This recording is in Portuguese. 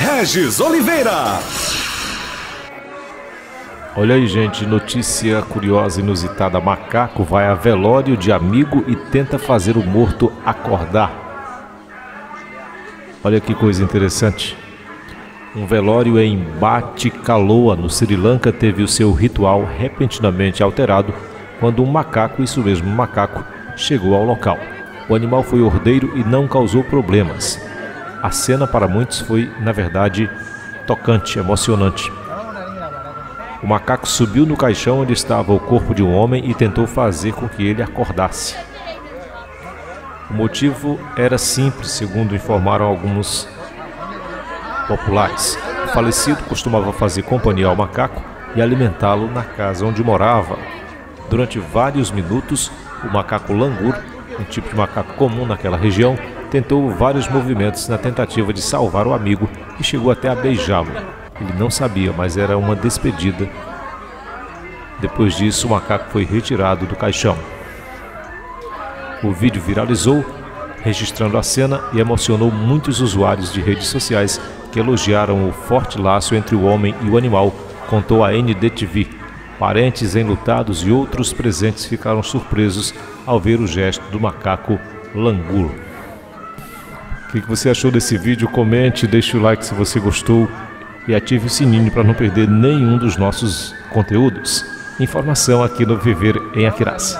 Regis Oliveira. Olha aí, gente, notícia curiosa, inusitada. Macaco vai a velório de amigo e tenta fazer o morto acordar. Olha que coisa interessante. Um velório em Batikaloa, no Sri Lanka, teve o seu ritual repentinamente alterado quando um macaco, isso mesmo, um macaco, chegou ao local. O animal foi ordeiro e não causou problemas. A cena para muitos foi, na verdade, tocante, emocionante. O macaco subiu no caixão onde estava o corpo de um homem e tentou fazer com que ele acordasse. O motivo era simples, segundo informaram alguns populares. O falecido costumava fazer companhia ao macaco e alimentá-lo na casa onde morava. Durante vários minutos, o macaco langur, um tipo de macaco comum naquela região, tentou vários movimentos na tentativa de salvar o amigo e chegou até a beijá-lo. Ele não sabia, mas era uma despedida. Depois disso, o macaco foi retirado do caixão. O vídeo viralizou, registrando a cena e emocionou muitos usuários de redes sociais que elogiaram o forte laço entre o homem e o animal, contou a NDTV. Parentes enlutados e outros presentes ficaram surpresos ao ver o gesto do macaco langulo. O que você achou desse vídeo? Comente, deixe o like se você gostou e ative o sininho para não perder nenhum dos nossos conteúdos. Informação aqui no Viver em Aquiraz.